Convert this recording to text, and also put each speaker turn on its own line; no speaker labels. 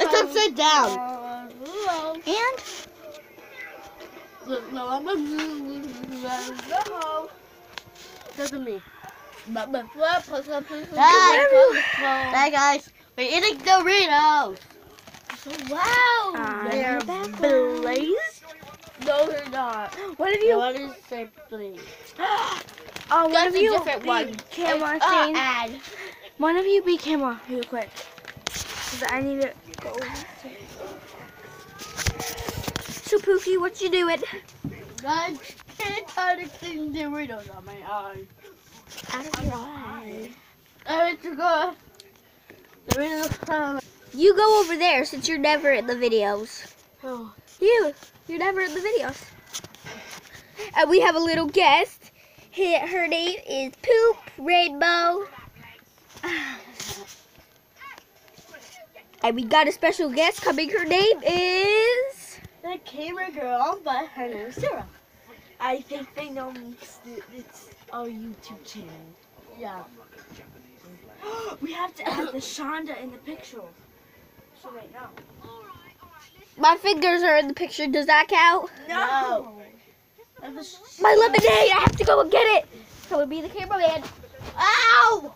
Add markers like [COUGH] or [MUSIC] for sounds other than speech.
it's upside down.
And
me.
Hey guys, we're eating Doritos.
Wow.
Uh,
they're blazed. No, they're not.
what have
You
you?
want to say please?
Oh, one
That's
of you
different
be
one.
camera
Uh,
thing.
ad.
One of you be camera real quick. Cause I need to go. So Pookie, what you doing?
Guys, can't try to clean Doritos on my eye.
Out of your eye.
I have to go.
You go over there since you're never in the videos.
Oh.
You, you're never in the videos. And we have a little guest. He- Her name is Poop Rainbow. [SIGHS] And we got a special guest coming. Her name is.
The camera girl, but her name is Sarah.
I think they know me. It's our YouTube channel.
Yeah. [GASPS]
we have to add the Shonda in the picture. So wait, no.
My fingers are in the picture. Does that count?
No.
My lemonade. I have to go and get it. So be the cameraman.
Ow!